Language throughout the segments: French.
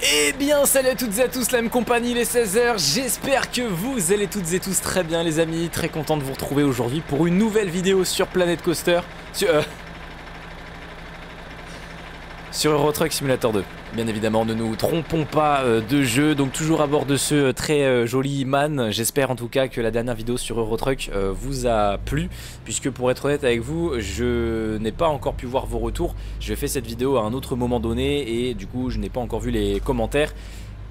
Eh bien salut à toutes et à tous la même compagnie les 16h J'espère que vous allez toutes et tous très bien les amis. Très content de vous retrouver aujourd'hui pour une nouvelle vidéo sur Planet Coaster euh, sur Euro Truck Simulator 2 Bien évidemment ne nous trompons pas euh, de jeu. Donc toujours à bord de ce euh, très euh, joli man. J'espère en tout cas que la dernière vidéo sur Eurotruck vous a plu. Puisque pour être honnête avec vous je n'ai pas encore pu voir vos retours. Je fais cette vidéo à un autre moment donné Et du coup je n'ai pas encore vu les commentaires.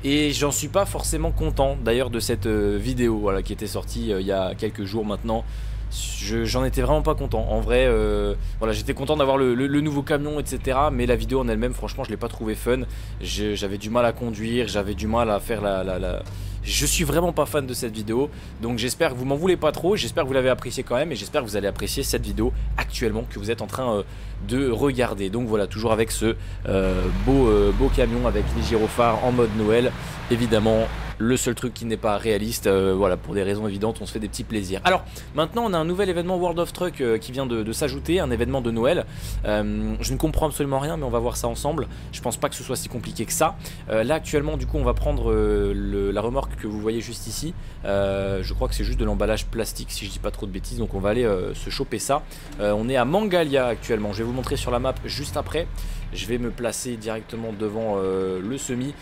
Et j'en suis pas forcément content d'ailleurs de cette vidéo qui était sortie il y a quelques jours maintenant. Je- J'en étais vraiment pas content. En vrai, euh, voilà, j'étais content d'avoir le, nouveau camion, etc. Mais la vidéo en elle-même, franchement, je l'ai pas trouvé fun. J'avais du mal à conduire, j'avais du mal à faire la, la, la- Je suis vraiment pas fan de cette vidéo. Donc j'espère que vous m'en voulez pas trop. J'espère que vous l'avez apprécié quand même. Et j'espère que vous allez apprécier cette vidéo actuellement que vous êtes en train euh, de regarder. Donc voilà, toujours avec ce euh, beau, euh, beau camion avec les gyrophares en mode Noël. Évidemment, le seul truc qui n'est pas réaliste, euh, voilà, pour des raisons évidentes, on se fait des petits plaisirs. Alors, maintenant, on a un nouvel événement World of Truck qui vient de, s'ajouter, un événement de Noël. Je ne comprends absolument rien, mais on va voir ça ensemble. Je pense pas que ce soit si compliqué que ça. Là, actuellement, du coup, on va prendre la remorque que vous voyez juste ici. Je crois que c'est juste de l'emballage plastique, si je dis pas trop de bêtises. Donc, on va aller se choper ça. On est à Mangalia actuellement. Vous montrer sur la map juste après. Je vais me placer directement devant euh, le semi.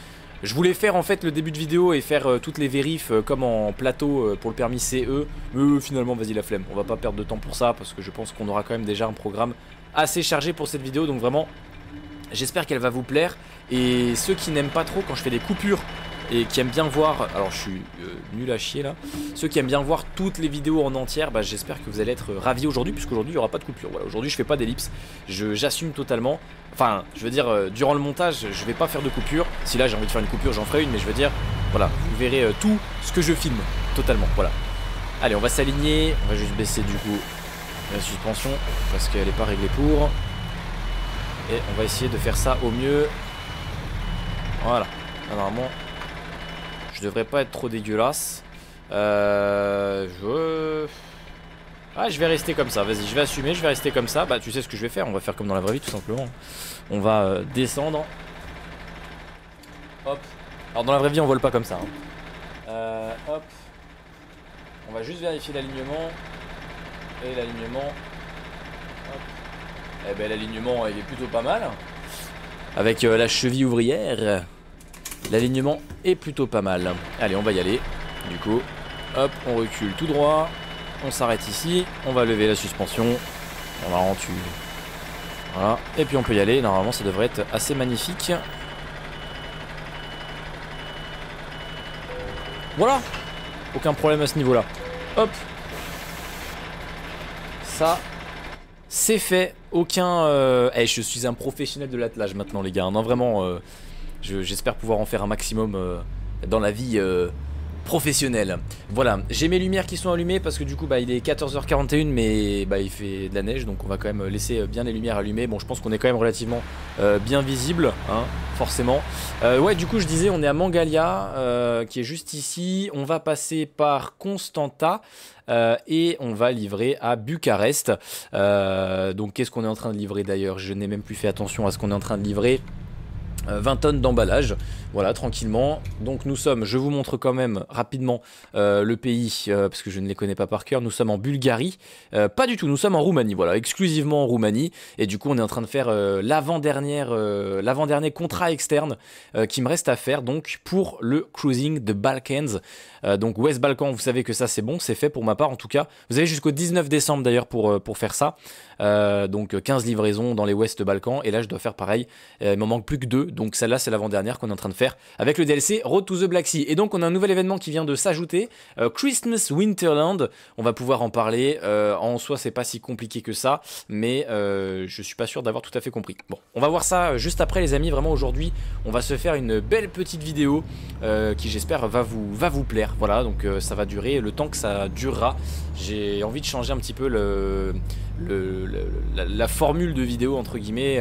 Je voulais faire en fait le début de vidéo et faire euh, toutes les vérifs euh, comme en plateau pour le permis CE. Mais finalement, vas-y la flemme. On va pas perdre de temps pour ça parce que je pense qu'on aura quand même déjà un programme assez chargé pour cette vidéo. Donc vraiment, j'espère qu'elle va vous plaire. Et ceux qui n'aiment pas trop quand je fais des coupures et qui aiment bien voir, alors je suis euh, nul à chier là, ceux qui aiment bien voir toutes les vidéos en entière, bah, j'espère que vous allez être ravis aujourd'hui puisqu'aujourd'hui il n'y aura pas de coupure. Voilà, aujourd'hui je fais pas d'ellipse, j'assume totalement. Enfin, je veux dire, euh, durant le montage, je vais pas faire de coupure. Si là j'ai envie de faire une coupure, j'en ferai une, mais je veux dire, voilà, vous verrez euh, tout ce que je filme, totalement. Voilà. Allez, on va s'aligner, on va juste baisser du coup la suspension parce qu'elle n'est pas réglée pour. Et on va essayer de faire ça au mieux. Voilà. Là, normalement, je devrais pas être trop dégueulasse. Euh, je... Ah, je vais rester comme ça. Vas-y, je vais assumer, je vais rester comme ça. Bah, tu sais ce que je vais faire. On va faire comme dans la vraie vie, tout simplement. On va euh, descendre. Hop. Alors, dans la vraie vie, on vole pas comme ça. hein. Euh, hop. On va juste vérifier l'alignement. Et l'alignement. Hop. Eh ben, l'alignement, il est plutôt pas mal. Avec euh, la cheville ouvrière. L'alignement est plutôt pas mal. Allez, on va y aller. Du coup, hop, on recule tout droit. On s'arrête ici. On va lever la suspension. Voilà, tu... Voilà. Et puis on peut y aller. Normalement, ça devrait être assez magnifique. Voilà. Aucun problème à ce niveau-là. Hop. Ça, c'est fait. Aucun... euh, eh, je suis un professionnel de l'attelage maintenant, les gars. Non, vraiment... euh, je- J'espère pouvoir en faire un maximum euh, dans la vie euh, professionnelle. Voilà, j'ai mes lumières qui sont allumées parce que du coup bah, il est 14h41 mais bah, il fait de la neige donc on va quand même laisser euh, bien les lumières allumées. Bon je pense qu'on est quand même relativement bien visible, hein, forcément. Ouais du coup je disais on est à Mangalia qui est juste ici. On va passer par Constanta. et on va livrer à Bucarest. Donc qu'est-ce qu'on est en train de livrer d'ailleurs? Je n'ai même plus fait attention à ce qu'on est en train de livrer. Euh, 20 tonnes d'emballage, voilà, tranquillement. Donc nous sommes, je vous montre quand même rapidement euh, le pays, euh, parce que je ne les connais pas par cœur, nous sommes en Bulgarie, Euh, pas du tout, nous sommes en Roumanie, voilà, exclusivement en Roumanie, et du coup on est en train de faire l'avant-dernière, l'avant-dernier contrat externe qui me reste à faire, donc pour le cruising de Balkans, donc West Balkan, vous savez que ça c'est bon, c'est fait pour ma part en tout cas, vous avez jusqu'au 19 décembre d'ailleurs pour, faire ça, donc 15 livraisons dans les West Balkans, et là je dois faire pareil, il m'en manque plus que deux, donc celle-là c'est l'avant-dernière qu'on est en train de faire avec le DLC Road to the Black Sea. Et donc on a un nouvel événement qui vient de s'ajouter, euh, Christmas Winterland. On va pouvoir en parler. Euh, en soi c'est pas si compliqué que ça, mais euh, je suis pas sûr d'avoir tout à fait compris. Bon, on va voir ça juste après les amis. Vraiment aujourd'hui on va se faire une belle petite vidéo qui j'espère va vous, va vous plaire. Voilà, donc ça va durer le temps que ça durera. J'ai envie de changer un petit peu le, la formule de vidéo entre guillemets.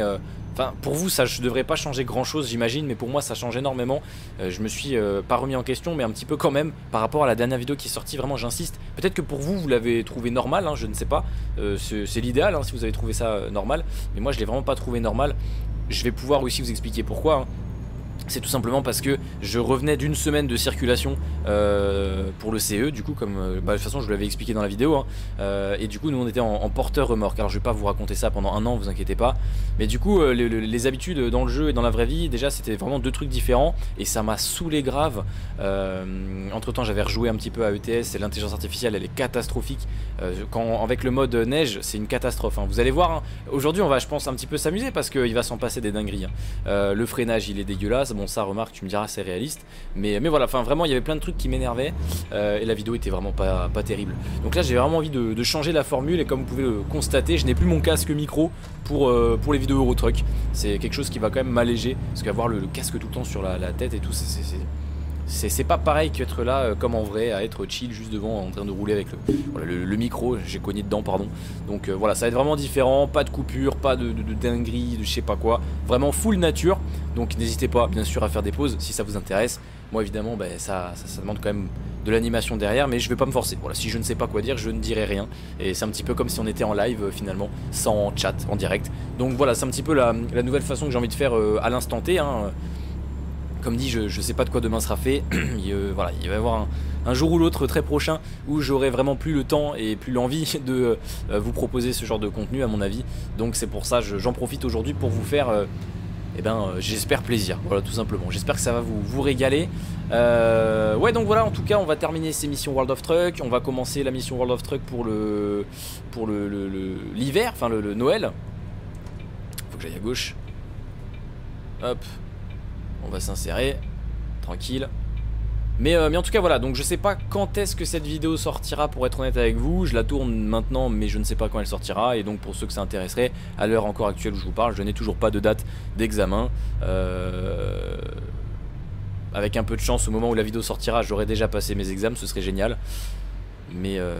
Enfin, pour vous, ça ne devrait pas changer grand chose, j'imagine, mais pour moi, ça change énormément. Euh, je me suis euh, pas remis en question, mais un petit peu quand même par rapport à la dernière vidéo qui est sortie. Vraiment, j'insiste. Peut-être que pour vous, vous l'avez trouvé normal, hein, je ne sais pas. Euh, c'est c'est l'idéal hein, si vous avez trouvé ça euh, normal, mais moi, je l'ai vraiment pas trouvé normal. Je vais pouvoir aussi vous expliquer pourquoi. hein. C'est tout simplement parce que je revenais d'une semaine de circulation euh, pour le CE, du coup, comme euh, bah, de toute façon je vous l'avais expliqué dans la vidéo, hein. euh, et du coup nous on était en, porteur remorque. Alors je vais pas vous raconter ça pendant un an, vous inquiétez pas, mais du coup les, habitudes dans le jeu et dans la vraie vie, déjà c'était vraiment deux trucs différents, et ça m'a saoulé grave. entre temps j'avais rejoué un petit peu à ETS, et l'intelligence artificielle elle est catastrophique. avec le mode neige, c'est une catastrophe. Hein. Vous allez voir, hein. aujourd'hui on va je pense un petit peu s'amuser parce qu'il va s'en passer des dingueries. le freinage il est dégueulasse bon ça remarque tu me diras c'est réaliste. Mais, mais voilà enfin vraiment il y avait plein de trucs qui m'énervaient euh, et la vidéo était vraiment pas, terrible. Donc là j'ai vraiment envie de, changer la formule et comme vous pouvez le constater je n'ai plus mon casque micro pour, euh, les vidéos Eurotruck. C'est quelque chose qui va quand même m'alléger parce qu'avoir le, casque tout le temps sur la, tête et tout c'est c'est pas pareil qu'être là euh, comme en vrai, à être chill juste devant en train de rouler avec le, micro, j'ai cogné dedans, pardon. Donc voilà, ça va être vraiment différent, pas de coupure, pas de, dinguerie, de je sais pas quoi, vraiment full nature. Donc n'hésitez pas bien sûr à faire des pauses si ça vous intéresse. Moi évidemment ben, ça, ça, demande quand même de l'animation derrière mais je vais pas me forcer. Voilà, si je ne sais pas quoi dire, je ne dirai rien. Et c'est un petit peu comme si on était en live euh, finalement, sans chat, en direct. Donc voilà, c'est un petit peu la, nouvelle façon que j'ai envie de faire euh, à l'instant T. Hein. Comme dit, je, ne sais pas de quoi demain sera fait. il, euh, voilà, il va y avoir un, jour ou l'autre très prochain où j'aurai vraiment plus le temps et plus l'envie de vous proposer ce genre de contenu à mon avis. Donc c'est pour ça, j'en profite aujourd'hui pour vous faire et eh ben euh, j'espère plaisir, voilà tout simplement. J'espère que ça va vous, régaler. Euh, ouais donc voilà en tout cas on va terminer ces missions World of Truck, on va commencer la mission World of Truck pour le pour l'hiver, enfin le, Noël. Faut que j'aille à gauche. Hop, on va s'insérer, tranquille. Euh, mais, en tout cas voilà, donc je sais pas quand est-ce que cette vidéo sortira pour être honnête avec vous, je la tourne maintenant mais je ne sais pas quand elle sortira et donc pour ceux que ça intéresserait, à l'heure encore actuelle où je vous parle, je n'ai toujours pas de date d'examen. Euh, avec un peu de chance au moment où la vidéo sortira j'aurai déjà passé mes examens, ce serait génial mais euh,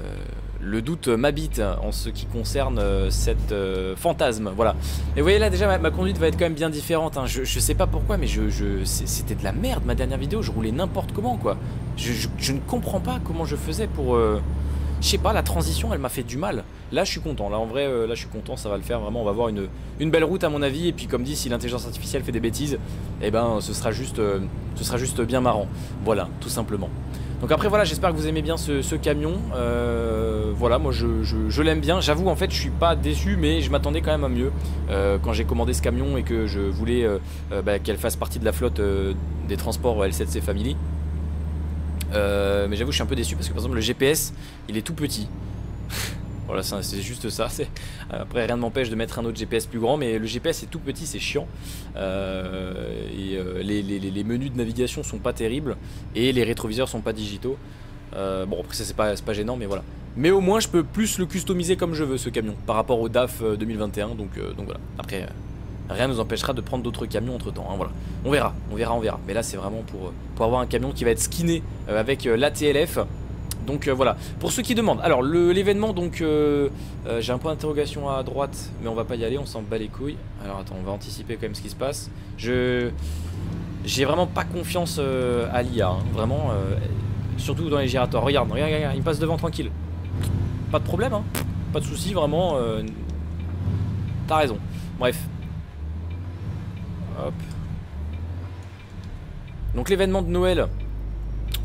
le doute m'habite en ce qui concerne euh, cette euh, fantasme, voilà. Et vous voyez là déjà ma, conduite va être quand même bien différente, hein. je, sais pas pourquoi mais je, c'était de la merde ma dernière vidéo, je roulais n'importe comment quoi. Je, ne comprends pas comment je faisais pour... je sais pas, la transition elle m'a fait du mal. Là je suis content, là en vrai là je suis content, ça va le faire vraiment, on va avoir une, une belle route à mon avis et puis comme dit si l'intelligence artificielle fait des bêtises, eh ben ce sera juste, ce sera juste bien marrant. Voilà, tout simplement. Donc après voilà j'espère que vous aimez bien ce, camion. Euh, Voilà moi je, l'aime bien. J'avoue en fait je suis pas déçu mais je m'attendais quand même à mieux euh, Quand j'ai commandé ce camion et que je voulais euh, bah, qu'elle fasse partie de la flotte des transports L7C Family. Mais j'avoue je suis un peu déçu parce que par exemple le GPS il est tout petit Voilà, c'est juste ça. Après, rien ne m'empêche de mettre un autre GPS plus grand, mais le GPS est tout petit, c'est chiant. Euh, et euh, les, menus de navigation sont pas terribles, et les rétroviseurs sont pas digitaux. Euh, bon, après, ça c'est pas, gênant, mais voilà. Mais au moins, je peux plus le customiser comme je veux, ce camion, par rapport au DAF 2021. Donc, donc voilà. Après, rien ne nous empêchera de prendre d'autres camions entre temps. Hein, voilà. On verra, on verra, on verra. Mais là, c'est vraiment pour, pour avoir un camion qui va être skinné avec l'ATLF. Donc euh, voilà, pour ceux qui demandent, alors l'événement donc euh, euh, j'ai un point d'interrogation à droite mais on va pas y aller, on s'en bat les couilles. Alors attends, on va anticiper quand même ce qui se passe. Je j'ai vraiment pas confiance à l'IA, hein. vraiment, surtout dans les giratoires. Regarde, regarde, regarde, il passe devant tranquille. Pas de problème, hein. pas de soucis, vraiment. T'as raison. Bref. Hop. Donc l'événement de Noël,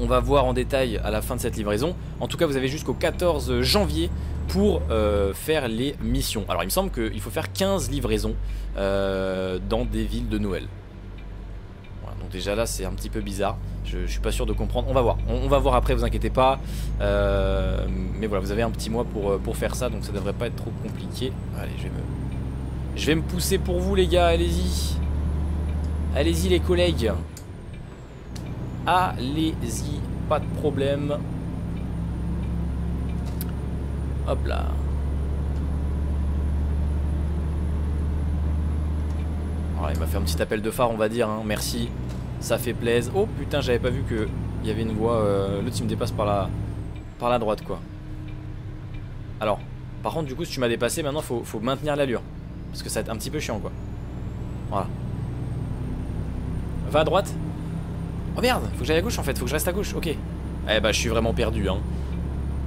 on va voir en détail à la fin de cette livraison. En tout cas, vous avez jusqu'au 14 janvier pour euh, faire les missions. Alors, il me semble qu'il faut faire 15 livraisons euh, dans des villes de Noël. Voilà, donc déjà là, c'est un petit peu bizarre. Je, suis pas sûr de comprendre. On va voir. On, va voir après, vous inquiétez pas. Euh, mais voilà, vous avez un petit mois pour, faire ça, donc ça devrait pas être trop compliqué. Allez, je vais me... Je vais me pousser pour vous, les gars. Allez-y. Allez-y, les collègues. Allez-y, pas de problème. Hop là. il m'a fait un petit appel de phare, on va dire. Hein. Merci, ça fait plaisir. Oh putain, j'avais pas vu que il y avait une voie. Euh, L'autre, il me dépasse par la, par la droite, quoi. Alors, par contre, du coup, si tu m'as dépassé, maintenant, faut, faut maintenir l'allure. Parce que ça va être un petit peu chiant, quoi. Voilà. Va à droite Oh merde, faut que j'aille à gauche en fait, faut que je reste à gauche, ok. Eh bah je suis vraiment perdu hein.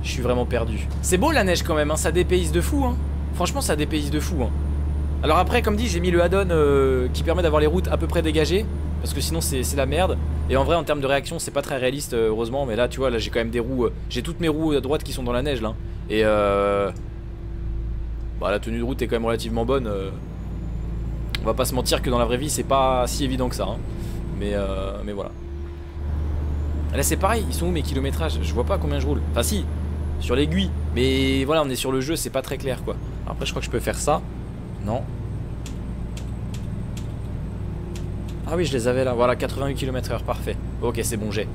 Je suis vraiment perdu. C'est beau la neige quand même, hein, ça dépayse de fou hein. Franchement ça dépayse de fou hein. Alors après comme dit j'ai mis le add-on euh, qui permet d'avoir les routes à peu près dégagées. parce que sinon c'est la merde. Et en vrai, en termes de réaction, c'est pas très réaliste, euh, heureusement. Mais là, tu vois, là j'ai quand même des roues. Euh, j'ai toutes mes roues à droite qui sont dans la neige là. Et euh. Bah, la tenue de route est quand même relativement bonne. On va pas se mentir que dans la vraie vie, c'est pas si évident que ça. Hein. Mais, mais voilà. Là, c'est pareil. Ils sont où mes kilométrages? Je vois pas combien je roule. Enfin, si, sur l'aiguille. Mais voilà, on est sur le jeu, c'est pas très clair quoi. Après, je crois que je peux faire ça. Non, Ah oui, je les avais là. Voilà, 88 km/h, parfait. Ok, c'est bon, j'ai.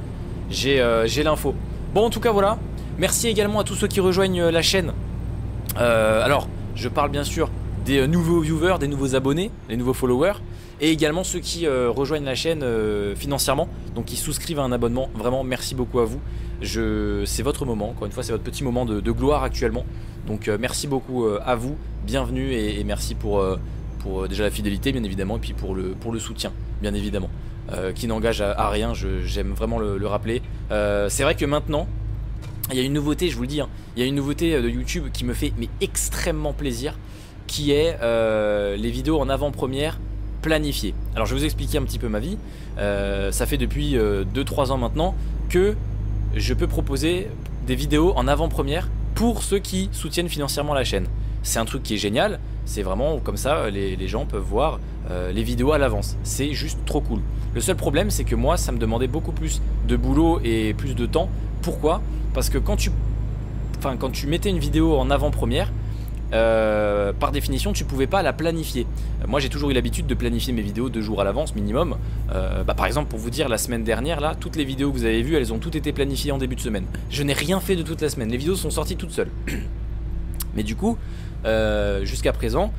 Euh, j'ai l'info. Bon, en tout cas, voilà. Merci également à tous ceux qui rejoignent euh, la chaîne. Euh, alors, je parle bien sûr des nouveaux viewers, des nouveaux abonnés, les nouveaux followers. Et également ceux qui rejoignent la chaîne financièrement, donc qui souscrivent à un abonnement. Vraiment, merci beaucoup à vous. C'est votre moment, encore une fois, c'est votre petit moment de, gloire actuellement. Donc merci beaucoup à vous, bienvenue et, merci pour, déjà la fidélité bien évidemment et puis pour le, pour le soutien bien évidemment, euh, qui n'engage à, rien, j'aime vraiment le, rappeler. Euh, c'est vrai que maintenant, il y a une nouveauté, je vous le dis, hein, il y a une nouveauté euh, de YouTube qui me fait mais extrêmement plaisir, qui est les vidéos en avant-première Alors je vais vous expliquer un petit peu ma vie. ça fait depuis 2-3 ans maintenant que je peux proposer des vidéos en avant-première pour ceux qui soutiennent financièrement la chaîne. C'est un truc qui est génial, c'est vraiment comme ça, les, gens peuvent voir euh, les vidéos à l'avance. C'est juste trop cool. Le seul problème, c'est que moi, ça me demandait beaucoup plus de boulot et plus de temps. Pourquoi? Parce que quand tu mettais une vidéo en avant-première, euh, par définition, tu pouvais pas la planifier. moi, j'ai toujours eu l'habitude de planifier mes vidéos deux jours à l'avance minimum. Euh, bah, par exemple, pour vous dire, la semaine dernière, là, toutes les vidéos que vous avez vues, elles ont toutes été planifiées en début de semaine. Je n'ai rien fait de toute la semaine. Les vidéos sont sorties toutes seules. Mais du coup, euh, jusqu'à présent,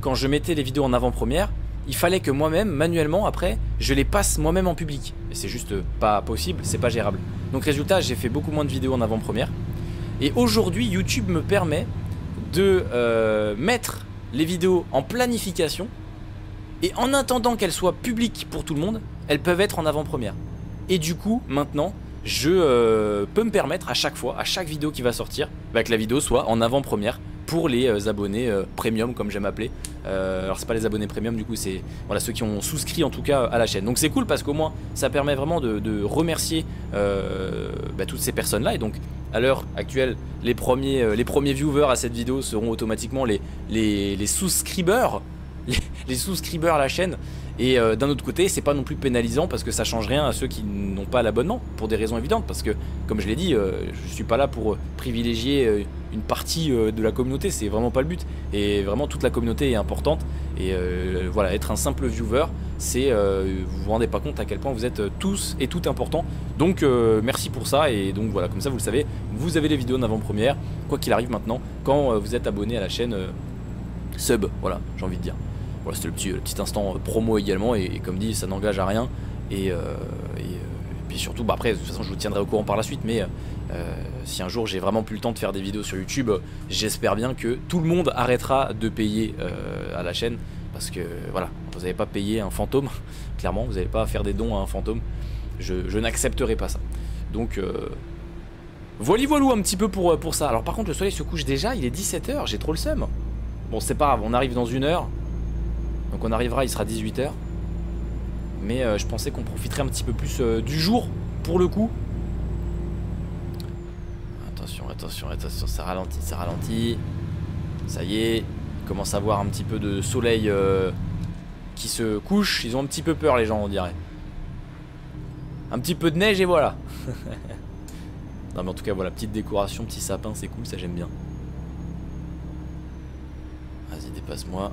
quand je mettais les vidéos en avant-première, il fallait que moi-même, manuellement, après, je les passe moi-même en public. C'est juste pas possible, c'est pas gérable. Donc résultat, j'ai fait beaucoup moins de vidéos en avant-première. Et aujourd'hui, YouTube me permet de euh, mettre les vidéos en planification. Et en attendant qu'elles soient publiques pour tout le monde, elles peuvent être en avant-première. Et du coup, maintenant, je euh, peux me permettre à chaque fois, à chaque vidéo qui va sortir, bah, que la vidéo soit en avant-première pour les euh, abonnés premium comme j'aime appeler. Alors c'est pas les abonnés premium du coup c'est ceux qui ont souscrit en tout cas à la chaîne. Donc c'est cool parce qu'au moins ça permet vraiment de, remercier bah, toutes ces personnes là et donc à l'heure actuelle les premiers, les premiers viewers à cette vidéo seront automatiquement les, les, les les, les souscribeurs à la chaîne et euh, d'un autre côté, c'est pas non plus pénalisant parce que ça change rien à ceux qui n'ont pas l'abonnement pour des raisons évidentes. Parce que, comme je l'ai dit, euh, je suis pas là pour euh, privilégier une partie de la communauté, c'est vraiment pas le but. Et vraiment, toute la communauté est importante. Et voilà, être un simple viewer, c'est vous vous rendez pas compte à quel point vous êtes tous et toutes importants. Donc, merci pour ça. Et donc, voilà, comme ça, vous le savez, vous avez les vidéos en avant-première, quoi qu'il arrive maintenant, quand vous êtes abonné à la chaîne sub. Voilà, j'ai envie de dire. Voilà, c'était le petit, instant euh, promo également, et, comme dit, ça n'engage à rien. Et, euh, euh, puis surtout, bah après, de toute façon, je vous tiendrai au courant par la suite, mais si un jour j'ai vraiment plus le temps de faire des vidéos sur YouTube, j'espère bien que tout le monde arrêtera de payer à la chaîne, parce que voilà, vous n'avez pas payé un fantôme, clairement, vous n'avez pas à faire des dons à un fantôme, je, n'accepterai pas ça. Donc, voilà, voilou un petit peu pour, pour ça. Alors par contre, le soleil se couche déjà, il est 17h, j'ai trop le seum. Bon, c'est pas grave, on arrive dans une heure, donc on arrivera, il sera 18h. Mais euh, je pensais qu'on profiterait un petit peu plus euh, du jour, pour le coup. Attention, attention, attention, ça ralentit, ça ralentit. Ça y est, il commence à voir un petit peu de soleil euh, qui se couche. Ils ont un petit peu peur, les gens, on dirait. Un petit peu de neige et voilà. non mais en tout cas, voilà, petite décoration, petit sapin, c'est cool, ça j'aime bien. Vas-y, dépasse-moi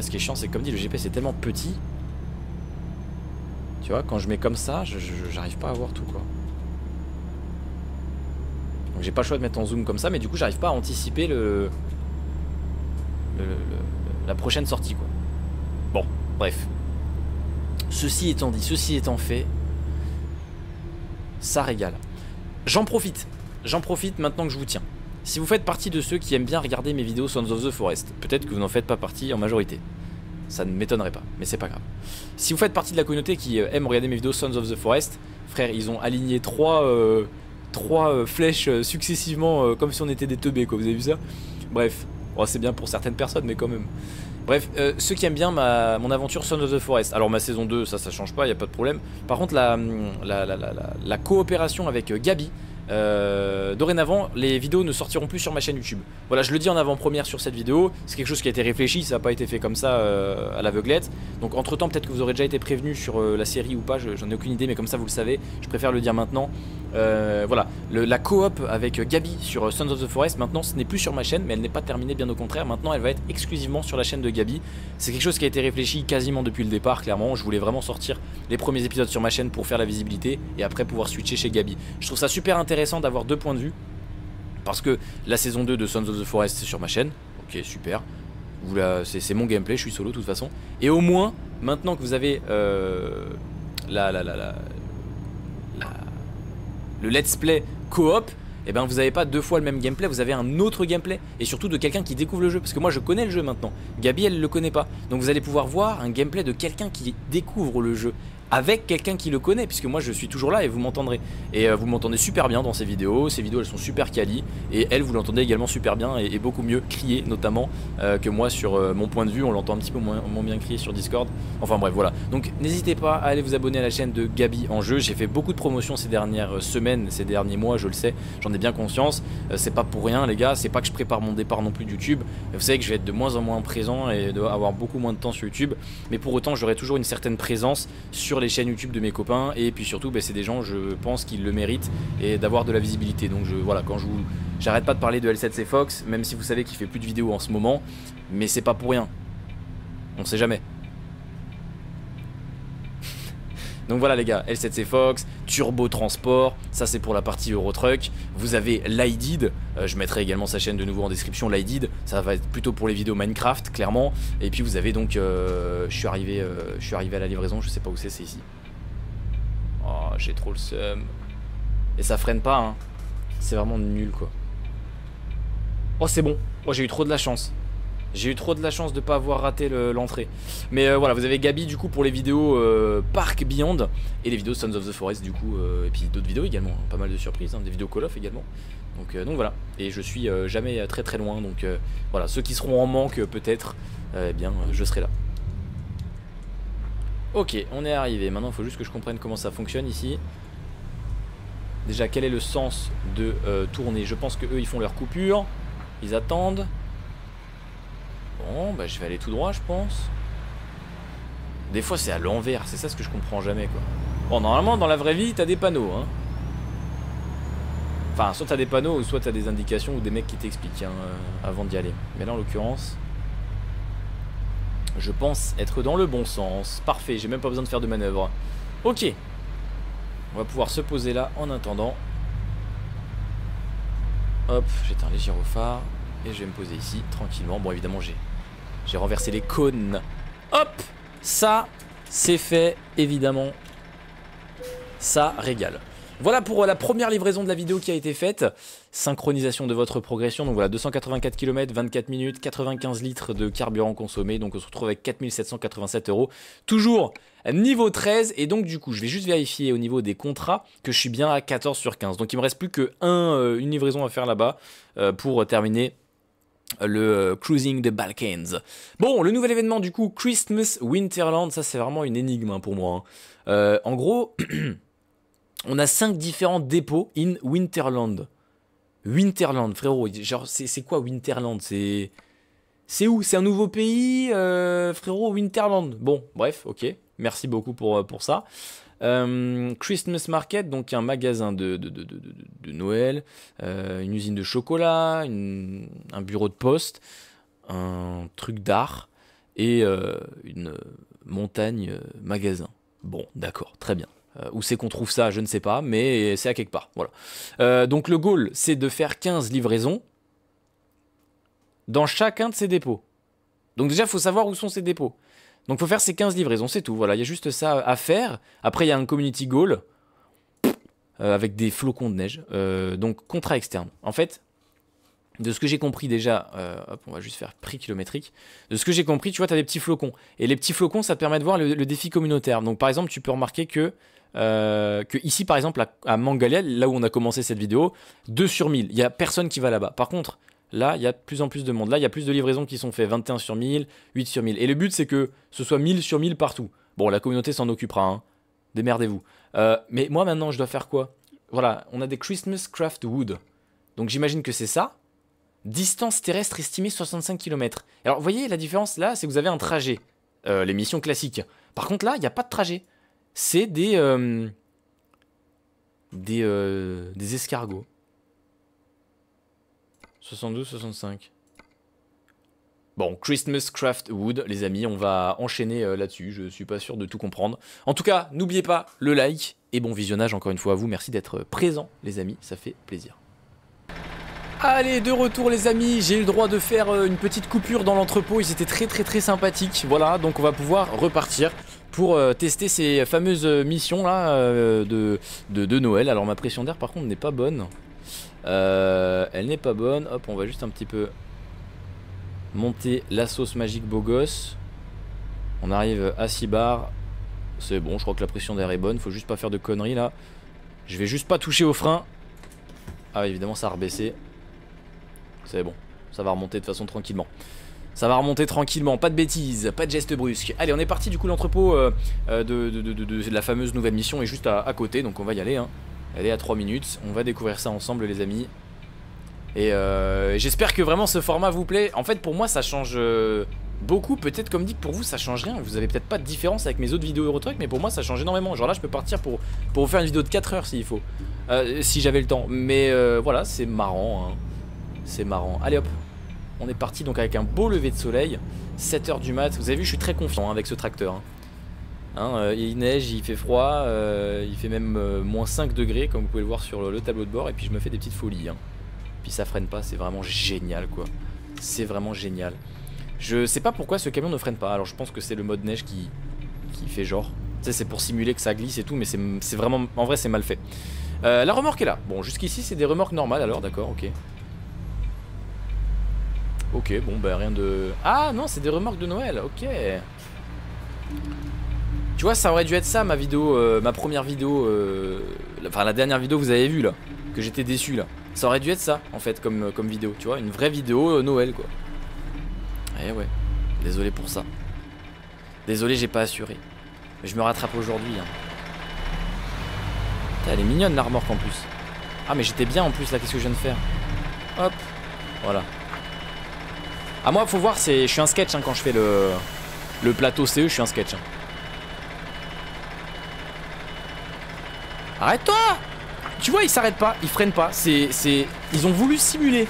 ce qui est chiant, c'est comme dit, le GPS est tellement petit. Tu vois, quand je mets comme ça, j'arrive pas à voir tout quoi. Donc j'ai pas le choix de mettre en zoom comme ça, mais du coup j'arrive pas à anticiper le, la prochaine sortie quoi. Bon, bref. Ceci étant dit, ceci étant fait, ça régale. J'en profite, j'en profite maintenant que je vous tiens. Si vous faites partie de ceux qui aiment bien regarder mes vidéos Sons of the Forest, peut-être que vous n'en faites pas partie en majorité. Ça ne m'étonnerait pas, mais c'est pas grave. Si vous faites partie de la communauté qui euh, aime regarder mes vidéos Sons of the Forest, frère, ils ont aligné trois, euh, trois euh, flèches successivement comme si on était des teubés, quoi. Vous avez vu ça? Bref, c'est bien pour certaines personnes, mais quand même. Bref, ceux qui aiment bien ma, mon aventure Son of the Forest. Alors ma saison 2, ça, ça change pas, il a pas de problème. Par contre, la, la, la, la coopération avec Gabi, euh, dorénavant, les vidéos ne sortiront plus sur ma chaîne YouTube. Voilà, je le dis en avant-première sur cette vidéo. C'est quelque chose qui a été réfléchi, ça n'a pas été fait comme ça euh, à l'aveuglette. Donc entre temps, peut-être que vous aurez déjà été prévenu sur euh, la série ou pas, j'en ai aucune idée, mais comme ça vous le savez, je préfère le dire maintenant. voilà, la coop avec Gabi sur Sons of the Forest, maintenant ce n'est plus sur ma chaîne, mais elle n'est pas terminée, bien au contraire. Maintenant, elle va être exclusivement sur la chaîne de Gabi. C'est quelque chose qui a été réfléchi quasiment depuis le départ, clairement. Je voulais vraiment sortir les premiers épisodes sur ma chaîne pour faire la visibilité et après pouvoir switcher chez Gabi. Je trouve ça super intéressant d'avoir deux points de vue. Parce que la saison 2 de Sons of the Forest, c'est sur ma chaîne. Ok, super. C'est mon gameplay, je suis solo de toute façon. Et au moins, maintenant que vous avez euh, la, la, la, la, le let's play coop, et eh ben vous n'avez pas deux fois le même gameplay, vous avez un autre gameplay et surtout de quelqu'un qui découvre le jeu parce que moi je connais le jeu maintenant. Gabi elle le connaît pas. Donc vous allez pouvoir voir un gameplay de quelqu'un qui découvre le jeu avec quelqu'un qui le connaît, puisque moi je suis toujours là et vous m'entendrez. Et euh, vous m'entendez super bien dans ces vidéos, ces vidéos elles sont super quali, et elle vous l'entendez également super bien et, beaucoup mieux crier notamment euh, que moi sur euh, mon point de vue, on l'entend un petit peu moins, bien crier sur Discord. Enfin bref voilà, donc n'hésitez pas à aller vous abonner à la chaîne de Gabi en jeu, j'ai fait beaucoup de promotions ces dernières semaines, ces derniers mois, je le sais, j'en ai bien conscience, c'est pas pour rien les gars, c'est pas que je prépare mon départ non plus de YouTube, vous savez que je vais être de moins en moins présent et avoir beaucoup moins de temps sur YouTube, mais pour autant j'aurai toujours une certaine présence sur les chaînes YouTube de mes copains. Et puis surtout bah, c'est des gens je pense qu'ils le méritent et d'avoir de la visibilité. Donc je voilà quand je vous j'arrête pas de parler de L7C Fox même si vous savez qu'il fait plus de vidéos en ce moment mais c'est pas pour rien. On sait jamais donc voilà les gars, L7C Fox, Turbo Transport, ça c'est pour la partie Eurotruck. Vous avez Lydid, euh, je mettrai également sa chaîne de nouveau en description, Lydid, ça va être plutôt pour les vidéos Minecraft, clairement. Et puis vous avez donc, euh, je, suis arrivé, euh, je suis arrivé à la livraison, je sais pas où c'est, c'est ici. Oh, j'ai trop le seum. Et ça freine pas, hein. C'est vraiment nul quoi. Oh c'est bon, oh j'ai eu trop de la chance. J'ai eu trop de la chance de pas avoir raté l'entrée. Mais euh, voilà, vous avez Gabi du coup pour les vidéos euh, Park Beyond et les vidéos Sons of the Forest du coup, euh, et puis d'autres vidéos également, hein. pas mal de surprises, hein. des vidéos Call of également. Donc, donc voilà, et je suis jamais très très loin, donc voilà, ceux qui seront en manque peut-être, eh bien je serai là. Ok, on est arrivé, maintenant il faut juste que je comprenne comment ça fonctionne ici. Déjà, quel est le sens de tourner? Je pense que eux ils font leur coupure, ils attendent. Bon, bah je vais aller tout droit, je pense. Des fois, c'est à l'envers. C'est ça ce que je comprends jamais, quoi. Bon, normalement, dans la vraie vie, t'as des panneaux, hein. Enfin, soit t'as des panneaux, ou soit t'as des indications ou des mecs qui t'expliquent hein, euh, avant d'y aller. Mais là, en l'occurrence, je pense être dans le bon sens. Parfait, j'ai même pas besoin de faire de manœuvre. Ok. On va pouvoir se poser là en attendant. Hop, j'éteins les gyrophares. Et je vais me poser ici, tranquillement. Bon, évidemment, j'ai j'ai renversé les cônes. Hop Ça, c'est fait, évidemment. Ça régale. Voilà pour euh, la première livraison de la vidéo qui a été faite. Synchronisation de votre progression. Donc voilà, 284 km, 24 minutes, 95 litres de carburant consommé. Donc on se retrouve avec 4787 euros. Toujours niveau 13. Et donc du coup, je vais juste vérifier au niveau des contrats que je suis bien à 14 sur 15. Donc il me reste plus qu'une euh, livraison à faire là-bas euh, pour terminer le euh, Cruising the Balkans. Bon, le nouvel événement du coup, Christmas Winterland, ça c'est vraiment une énigme hein, pour moi. Hein. Euh, en gros, on a cinq différents dépôts in Winterland. Winterland, frérot, genre c'est quoi Winterland? C'est c'est où? C'est un nouveau pays, euh, frérot, Winterland. Bon, bref, ok, merci beaucoup pour, pour ça. Euh, Christmas Market, donc un magasin de, de, Noël, euh, une usine de chocolat, un bureau de poste, un truc d'art et euh, une montagne magasin. Bon, d'accord, très bien. où c'est qu'on trouve ça, je ne sais pas, mais c'est à quelque part. Voilà. donc le goal, c'est de faire 15 livraisons dans chacun de ces dépôts. Donc déjà, il faut savoir où sont ces dépôts. Donc il faut faire ces 15 livraisons, c'est tout. Voilà, il y a juste ça à faire. Après, il y a un community goal euh, avec des flocons de neige. Euh, donc contrat externe. En fait, de ce que j'ai compris déjà, euh, hop, on va juste faire prix kilométrique. De ce que j'ai compris, tu vois, tu as des petits flocons. Et les petits flocons, ça te permet de voir le, défi communautaire. Donc par exemple, tu peux remarquer que, que ici, par exemple, à, à Mangalia, là où on a commencé cette vidéo, 2 sur 1000, il n'y a personne qui va là-bas. Par contre, Là, il y a de plus en plus de monde. Là, il y a plus de livraisons qui sont faites. 21 sur 1000, 8 sur 1000. Et le but, c'est que ce soit 1000 sur 1000 partout. Bon, la communauté s'en occupera. Hein. Démerdez-vous. Euh, mais moi, maintenant, je dois faire quoi? Voilà, on a des Christmas Craft Wood. Donc j'imagine que c'est ça. Distance terrestre estimée 65 km. Alors, vous voyez la différence là C'est que vous avez un trajet. Euh, les missions classiques. Par contre, là, il n'y a pas de trajet. C'est des... Euh, des, des escargots. 72, 65. Bon, Christmas Craft Wood, les amis, on va enchaîner euh, là-dessus, je suis pas sûr de tout comprendre. En tout cas, n'oubliez pas le like et bon visionnage encore une fois à vous, merci d'être présent les amis, ça fait plaisir. Allez, de retour les amis, j'ai eu le droit de faire euh, une petite coupure dans l'entrepôt, ils étaient très très très sympathiques, voilà, donc on va pouvoir repartir pour euh, tester ces fameuses missions là de, de, de Noël. Alors ma pression d'air par contre n'est pas bonne, euh, elle n'est pas bonne. Hop, on va juste un petit peu monter la sauce magique beau gosse. On arrive à 6 bars. C'est bon, je crois que la pression d'air est bonne. Faut juste pas faire de conneries là. Je vais juste pas toucher au frein. Ah, évidemment, ça a rebaissé. C'est bon. Ça va remonter de façon tranquillement. Ça va remonter tranquillement, pas de bêtises, pas de gestes brusques. Allez, on est parti du coup, l'entrepôt euh, euh, de, la fameuse nouvelle mission est juste à, côté, donc on va y aller. Hein. Elle est à 3 minutes. On va découvrir ça ensemble, les amis. Et euh, j'espère que vraiment ce format vous plaît. En fait, pour moi, ça change euh, beaucoup. Peut-être, comme dit, pour vous, ça change rien. Vous avez peut-être pas de différence avec mes autres vidéos Eurotruck, mais pour moi, ça change énormément. Genre là, je peux partir pour, vous faire une vidéo de 4 heures s'il faut. Euh, si j'avais le temps. Mais voilà, c'est marrant. Hein. C'est marrant. Allez hop. On est parti donc avec un beau lever de soleil. 7h du mat. Vous avez vu, je suis très confiant hein, avec ce tracteur. Hein. Hein, euh, il neige, il fait froid, euh, il fait même euh, moins 5 degrés comme vous pouvez le voir sur le, tableau de bord et puis je me fais des petites folies. Hein. Puis ça freine pas, c'est vraiment génial quoi. C'est vraiment génial. Je sais pas pourquoi ce camion ne freine pas, alors je pense que c'est le mode neige qui, qui fait genre. Tu sais, c'est pour simuler que ça glisse et tout, mais c'est vraiment... En vrai, c'est mal fait. la remorque est là. Bon, jusqu'ici, c'est des remorques normales alors, d'accord, ok. Ok, bon, bah rien de... Ah non, c'est des remorques de Noël, ok. Tu vois, ça aurait dû être ça ma vidéo, euh, ma première vidéo, euh, enfin la dernière vidéo que vous avez vue là, que j'étais déçu là. Ça aurait dû être ça en fait comme, euh, vidéo, tu vois, une vraie vidéo Noël quoi. Eh ouais, désolé pour ça. Désolé, j'ai pas assuré. Mais je me rattrape aujourd'hui. Hein. Elle est mignonne la remorque en plus. Ah mais j'étais bien en plus là, qu'est-ce que je viens de faire? Hop, voilà. Ah moi faut voir, c'est, je suis un sketch hein, quand je fais le, le plateau CE, je suis un sketch. Hein. Arrête-toi Tu vois, ils s'arrêtent pas, ils freinent pas. C'est, c'est, Ils ont voulu simuler.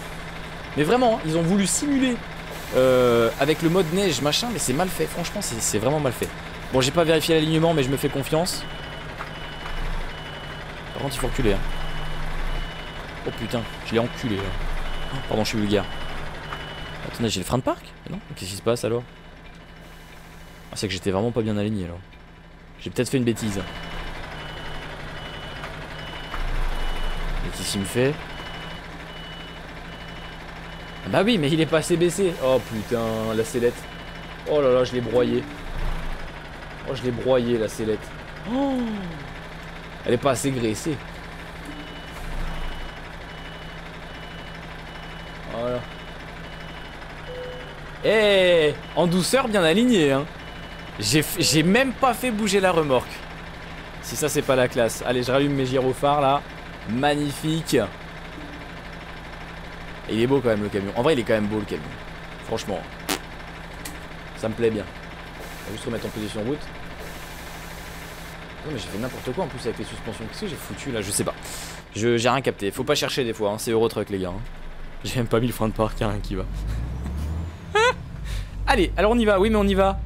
Mais vraiment, ils ont voulu simuler euh, avec le mode neige, machin, mais c'est mal fait. Franchement, c'est vraiment mal fait. Bon, j'ai pas vérifié l'alignement, mais je me fais confiance. Par contre, il faut reculer. Hein. Oh putain, je l'ai enculé. Oh, pardon, je suis vulgaire. Attendez, j'ai le frein de parc? Non? Qu'est-ce qui se passe alors? Ah, C'est que j'étais vraiment pas bien aligné alors. J'ai peut-être fait une bêtise. Qu'est-ce qu'il me fait ah Bah oui, mais il est pas assez baissé. Oh putain, la sellette. Oh là là, je l'ai broyé. Oh, je l'ai broyé, la sellette. Oh Elle est pas assez graissée. Voilà. Eh En douceur, bien aligné, hein. J'ai même pas fait bouger la remorque. Si ça, c'est pas la classe. Allez, je rallume mes gyrophares, là. Magnifique. il est beau quand même le camion. En vrai, il est quand même beau le camion. Franchement. Ça me plaît bien. On va juste remettre en position route. Non mais j'ai fait n'importe quoi en plus avec les suspensions. Qu'est-ce que j'ai foutu là? Je sais pas. Je J'ai rien capté. Faut pas chercher des fois. Hein. C'est Eurotruck les gars. Hein. J'ai même pas mis le frein de parc. Y'a rien qui va. Allez, alors on y va. Oui mais on y va.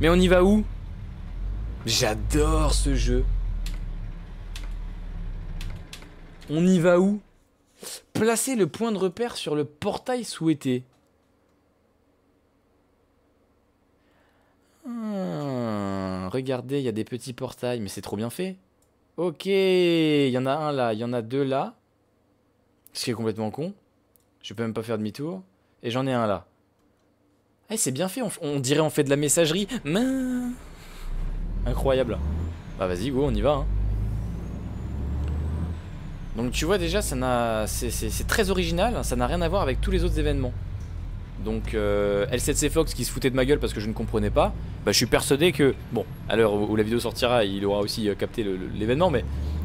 Mais on y va où? J'adore ce jeu. On y va où? Placer le point de repère sur le portail souhaité. Hmm, regardez, il y a des petits portails, mais c'est trop bien fait. Ok, il y en a un là, il y en a deux là. Ce qui est complètement con. Je peux même pas faire demi-tour. Et j'en ai un là. Eh, c'est bien fait, on, dirait on fait de la messagerie. Incroyable. Bah vas-y, go, on y va. Hein. Donc tu vois déjà, ça n'a, c'est très original, ça n'a rien à voir avec tous les autres événements. Donc euh, L7C Fox qui se foutait de ma gueule parce que je ne comprenais pas, bah, je suis persuadé que, bon, à l'heure où la vidéo sortira, il aura aussi euh, capté l'événement, mais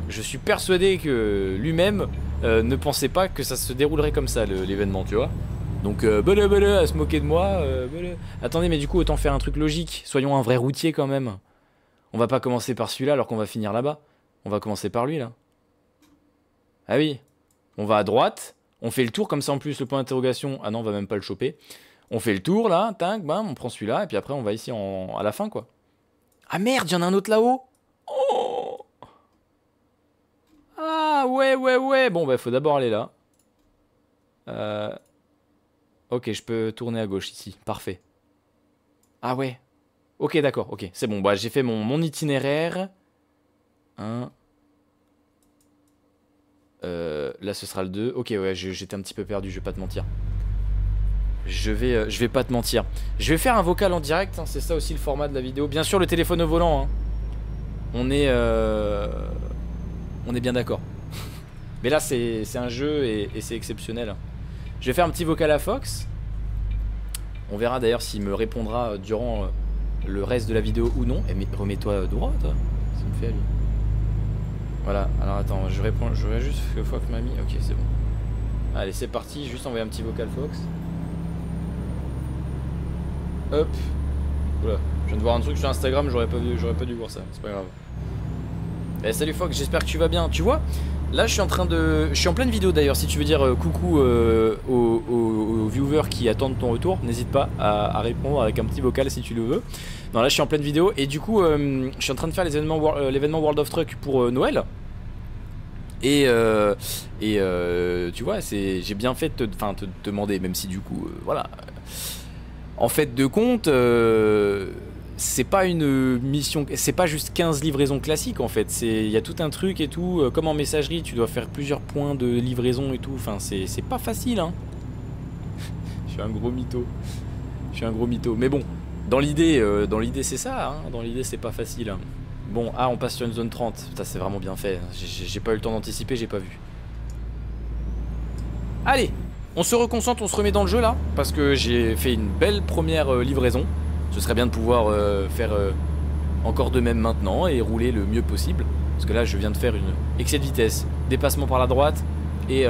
je suis persuadé que lui-même euh, ne pensait pas que ça se déroulerait comme ça l'événement, tu vois. Donc euh, à se moquer de moi, Attendez, mais du coup autant faire un truc logique, soyons un vrai routier quand même. On va pas commencer par celui-là alors qu'on va finir là-bas. On va commencer par lui là. Ah oui, on va à droite, on fait le tour comme ça en plus le point d'interrogation. Ah non, on va même pas le choper. On fait le tour là, tac, bam, on prend celui-là et puis après on va ici en... à la fin quoi. Ah merde, il y en a un autre là-haut. Oh ah ouais, ouais, ouais. Bon bah faut d'abord aller là. Euh... Ok, je peux tourner à gauche ici. Parfait. Ah ouais. Ok, d'accord. Ok, c'est bon. Bah j'ai fait mon, mon itinéraire. Un, euh, là ce sera le 2. Ok ouais j'étais un petit peu perdu, je vais pas te mentir. Je vais, euh, je vais pas te mentir. Je vais faire un vocal en direct, hein, c'est ça aussi le format de la vidéo. Bien sûr le téléphone au volant. Hein. On est... Euh, on est bien d'accord. Mais là c'est un jeu et, c'est exceptionnel. Je vais faire un petit vocal à Fox. On verra d'ailleurs s'il me répondra durant le reste de la vidéo ou non. Eh, mais remets-toi droit toi. Ça me fait lui. Voilà, alors attends, je réponds, je vais juste que Fox m'a mis. Ok, c'est bon. Allez, c'est parti, juste envoyer un petit vocal Fox. Hop. Oula, je viens de voir un truc sur Instagram, j'aurais pas, pas dû voir ça, c'est pas grave. Eh, salut Fox, j'espère que tu vas bien. Tu vois, là je suis en train de. Je suis en pleine vidéo d'ailleurs, si tu veux dire euh, coucou euh, aux, viewers qui attendent ton retour, n'hésite pas à, répondre avec un petit vocal si tu le veux. Non, là je suis en pleine vidéo et du coup, euh, je suis en train de faire l'événement World of Truck pour Noël. Et, et tu vois, j'ai bien fait de te, te, demander, même si du coup, voilà. En fait, de compte, c'est pas une mission, c'est pas juste 15 livraisons classiques en fait. Il y a tout un truc et tout. Comme en messagerie, tu dois faire plusieurs points de livraison et tout. Enfin, c'est pas facile, hein. Je suis un gros mytho. Je suis un gros mytho. Mais bon, dans l'idée, euh, dans l'idée c'est ça. Hein. Dans l'idée, c'est pas facile. Bon, ah, on passe sur une zone 30. Ça, c'est vraiment bien fait. J'ai pas eu le temps d'anticiper, j'ai pas vu. Allez, on se reconcentre, on se remet dans le jeu là. Parce que j'ai fait une belle première euh, livraison. Ce serait bien de pouvoir euh, faire encore de même maintenant et rouler le mieux possible. Parce que là, je viens de faire une excès de vitesse, dépassement par la droite. Et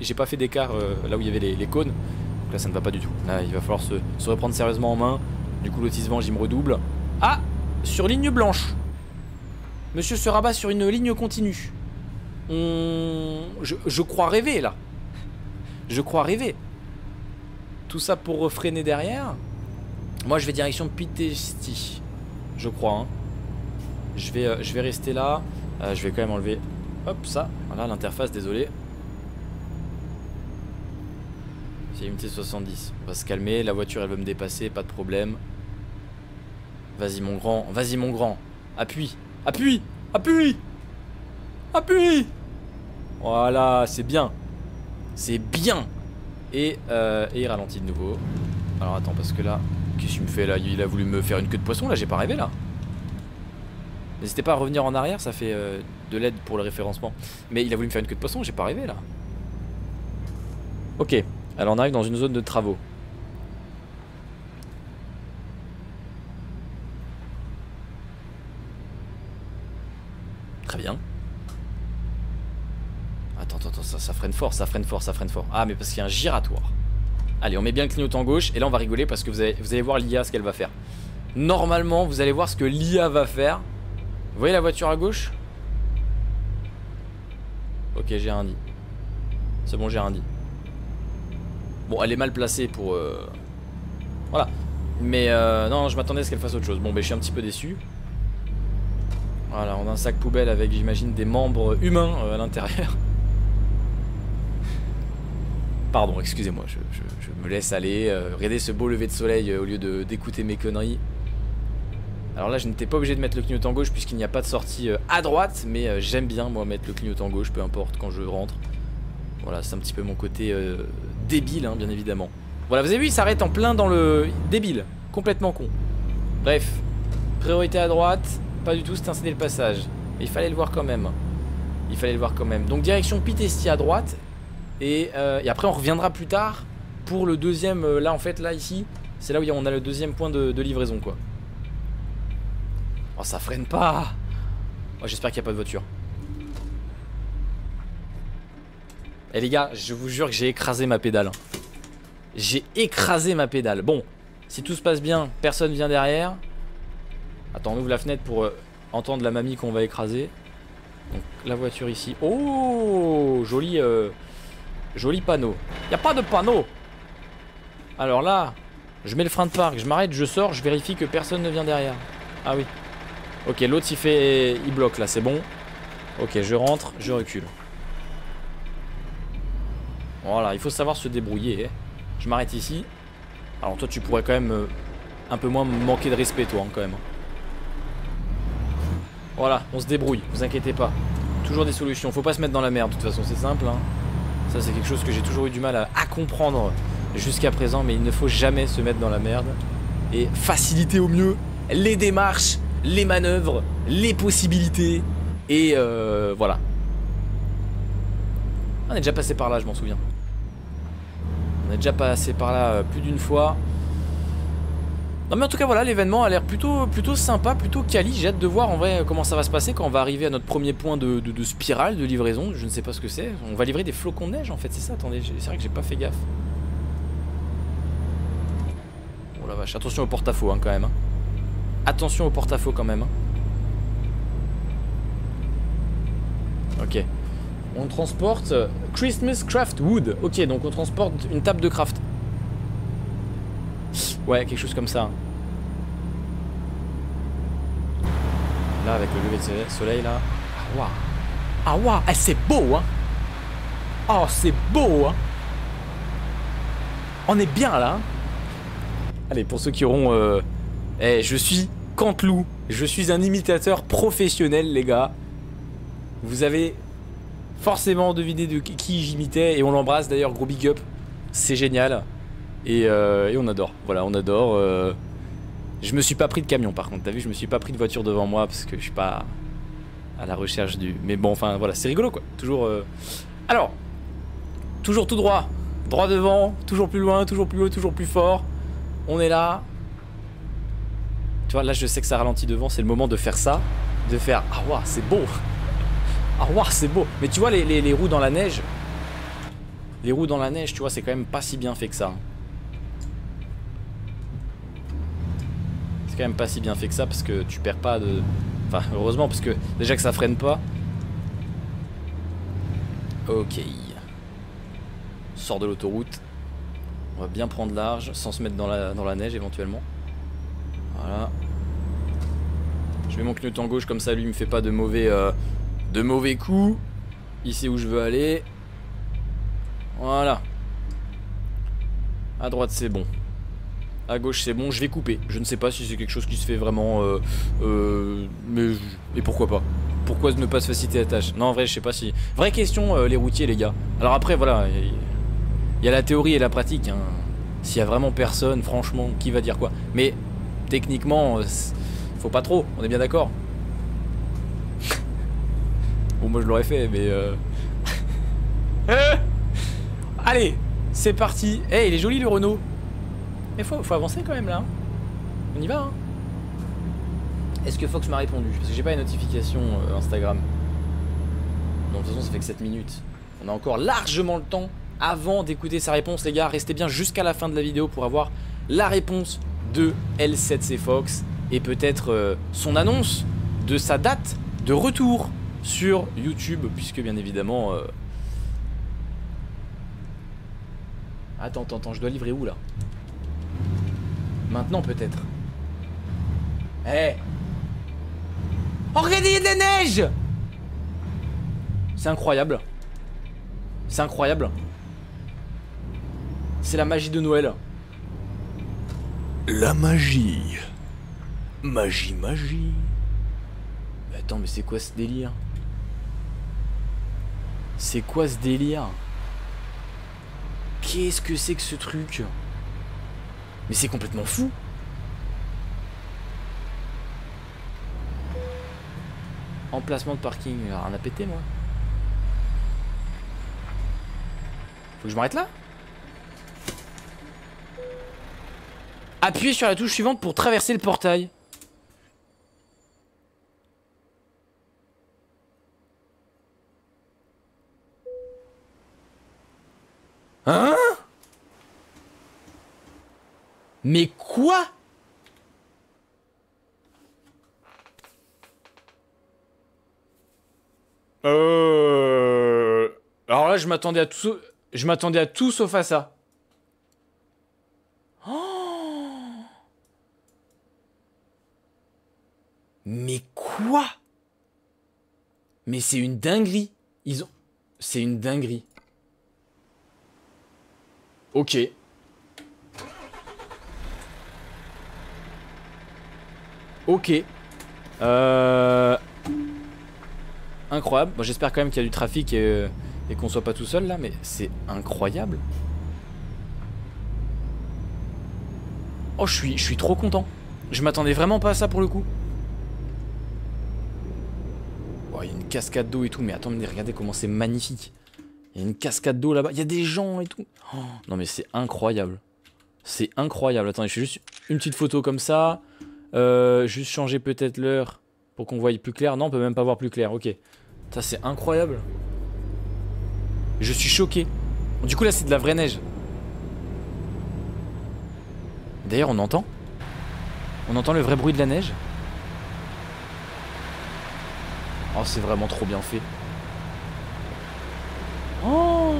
j'ai pas fait d'écart là où il y avait les, cônes. Donc là, ça ne va pas du tout. Là, il va falloir se reprendre sérieusement en main. Du coup, lotissement, j'y me redouble. Ah Sur ligne blanche. Monsieur se rabat sur une ligne continue. On... Je, crois rêver, là. Je crois rêver. Tout ça pour freiner derrière. Moi, je vais direction Pitesti. Je crois, hein. Je vais, euh, je vais rester là. Euh, je vais quand même enlever... Hop, ça. Voilà, l'interface, désolé. C'est une T70. On va se calmer. La voiture, elle veut me dépasser. Pas de problème. Vas-y mon grand, vas-y mon grand. Appuie, appuie, appuie Appuie Voilà, c'est bien. C'est bien. Et, euh, et il ralentit de nouveau. Alors attends, parce que là, qu'est-ce qu'il me fait là? Il a voulu me faire une queue de poisson, là j'ai pas rêvé là. N'hésitez pas à revenir en arrière, ça fait euh, de l'aide pour le référencement. Mais il a voulu me faire une queue de poisson, j'ai pas rêvé là. Ok, alors on arrive dans une zone de travaux. Très bien. Attends, attends, ça, ça ça freine fort, ça freine fort. Ah, mais parce qu'il y a un giratoire. Allez, on met bien le clignotant gauche. Et là, on va rigoler parce que vous allez, vous allez voir l'IA ce qu'elle va faire. Normalement, vous allez voir ce que l'IA va faire. Vous voyez la voiture à gauche? Ok, j'ai rien dit. C'est bon, j'ai rien dit. Bon, elle est mal placée pour... Euh, voilà. Mais euh, non, je m'attendais à ce qu'elle fasse autre chose. Bon, ben, je suis un petit peu déçu. Voilà, on a un sac poubelle avec, j'imagine, des membres humains euh, à l'intérieur. Pardon, excusez-moi, je, me laisse aller. Euh, regardez ce beau lever de soleil euh, au lieu d'écouter mes conneries. Alors là, je n'étais pas obligé de mettre le clignotant gauche puisqu'il n'y a pas de sortie à droite, mais j'aime bien, moi, mettre le clignotant gauche, peu importe, quand je rentre. Voilà, c'est un petit peu mon côté débile, hein, bien évidemment. Voilà, vous avez vu, il s'arrête en plein dans le... Débile, complètement con. Bref, priorité à droite, pas du tout, c'était un le passage. Mais il fallait le voir quand même. Il fallait le voir quand même. Donc direction Pitesti à droite. Et, euh, et, après on reviendra plus tard pour le deuxième. Euh, là en fait, là ici, c'est là où on a le deuxième point de, livraison quoi. Oh ça freine pas oh, J'espère qu'il n'y a pas de voiture. Eh les gars, je vous jure que j'ai écrasé ma pédale. J'ai écrasé ma pédale. Bon, si tout se passe bien, personne vient derrière. Attends, on ouvre la fenêtre pour euh, entendre la mamie qu'on va écraser. Donc la voiture ici. Oh, joli, joli panneau. Y a pas de panneau. Alors là, je mets le frein de parc, je m'arrête, je sors, je vérifie que personne ne vient derrière. Ah oui. Ok, l'autre il fait, il bloque là, c'est bon. Ok, je rentre, je recule. Voilà, il faut savoir se débrouiller. Hein. Je m'arrête ici. Alors toi, tu pourrais quand même euh, un peu moins manquer de respect, toi, hein, quand même. Hein. Voilà, on se débrouille, vous inquiétez pas. Toujours des solutions, faut pas se mettre dans la merde, de toute façon, c'est simple. Ça, c'est quelque chose que j'ai toujours eu du mal à, comprendre jusqu'à présent, mais il ne faut jamais se mettre dans la merde. Et faciliter au mieux les démarches, les manœuvres, les possibilités. Et euh, voilà. On est déjà passé par là, je m'en souviens. On est déjà passé par là euh, plus d'une fois. Non mais en tout cas voilà l'événement a l'air plutôt plutôt sympa, plutôt quali. J'ai hâte de voir en vrai comment ça va se passer quand on va arriver à notre premier point de, spirale de livraison. Je ne sais pas ce que c'est. On va livrer des flocons de neige en fait, c'est ça. Attendez, c'est vrai que j'ai pas fait gaffe. Oh la vache, attention au porte-à-faux hein, quand même. Hein. Attention au porte-à-faux quand même. Hein. Ok. On transporte Christmas Craft Wood. Ok, donc on transporte une table de craft. Ouais, quelque chose comme ça. Là, avec le lever de soleil, là. Ah, waouh. Ah, waouh. Eh, c'est beau, hein. Oh, c'est beau, hein. On est bien, là. Hein. Allez, pour ceux qui auront... Euh... Eh, je suis Cantelou. Je suis un imitateur professionnel, les gars. Vous avez forcément deviné de qui j'imitais. Et on l'embrasse, d'ailleurs, gros big up. C'est génial. Euh, et, on adore. Voilà, on adore. Euh. Je me suis pas pris de camion par contre, t'as vu, je me suis pas pris de voiture devant moi parce que je suis pas à la recherche du. Mais bon, enfin voilà, c'est rigolo quoi. Toujours. Euh. Alors, toujours tout droit, droit devant, toujours plus loin, toujours plus haut, toujours plus fort. On est là. Tu vois, là je sais que ça ralentit devant, c'est le moment de faire ça, de faire ah c'est beau. ah c'est beau. Mais tu vois les, les roues dans la neige, les roues dans la neige, tu vois, c'est quand même pas si bien fait que ça. Pas si bien fait que ça parce que tu perds pas de... Enfin, heureusement parce que déjà que ça freine pas. Ok. Sort de l'autoroute. On va bien prendre large sans se mettre dans la, dans la neige éventuellement. Voilà. Je mets mon clignotant gauche comme ça lui me fait pas de mauvais, euh, de mauvais coups. Sait où je veux aller. Voilà. À droite c'est bon. À gauche c'est bon, je vais couper. Je ne sais pas si c'est quelque chose qui se fait vraiment. Euh, euh, mais. Et pourquoi pas Pourquoi ne pas se faciliter la tâche? Non en vrai je sais pas si. Vraie question euh, les routiers les gars. Alors après voilà. Il y a la théorie et la pratique. Hein. S'il y a vraiment personne, franchement, qui va dire quoi? Mais techniquement, faut pas trop, on est bien d'accord. bon moi je l'aurais fait mais Allez, c'est parti. Eh, il est joli le Renault. Mais faut, avancer quand même là. On y va hein. Est-ce que Fox m'a répondu? Parce que j'ai pas une notification euh, Instagram. Donc de toute façon ça fait que 7 minutes. On a encore largement le temps avant d'écouter sa réponse les gars. Restez bien jusqu'à la fin de la vidéo pour avoir la réponse de L7C Fox et peut-être euh, son annonce de sa date de retour sur YouTube puisque bien évidemment... Euh, attends, attends, attends, je dois livrer où là? Maintenant peut-être. Eh Oh regardez, il y a de la neige C'est incroyable. C'est incroyable. C'est la magie de Noël. La magie. Magie, magie. Mais attends, mais c'est quoi ce délire? C'est quoi ce délire? Qu'est-ce que c'est que ce truc? Mais c'est complètement fou Emplacement de parking, euh, rien à péter moi. Faut que je m'arrête là? Appuyez sur la touche suivante pour traverser le portail. Mais quoi? Euh... Alors là, je m'attendais à tout... Je m'attendais à tout sauf à ça. Oh Mais quoi? Mais c'est une dinguerie. Ils ont... C'est une dinguerie. Ok. Ok. Euh... Incroyable. Bon, J'espère quand même qu'il y a du trafic et, et qu'on soit pas tout seul là, mais c'est incroyable. Oh, je suis, je suis trop content. Je m'attendais vraiment pas à ça pour le coup. Oh, il y a une cascade d'eau et tout, mais attendez, regardez comment c'est magnifique. Il y a une cascade d'eau là-bas, il y a des gens et tout. Oh, non mais c'est incroyable. C'est incroyable. Attendez, je fais juste une petite photo comme ça. Euh, juste changer peut-être l'heure pour qu'on voie plus clair. Non, on peut même pas voir plus clair. Ok. Ça c'est incroyable. Je suis choqué. Du coup là c'est de la vraie neige. D'ailleurs on entend On entend le vrai bruit de la neige Oh c'est vraiment trop bien fait. Oh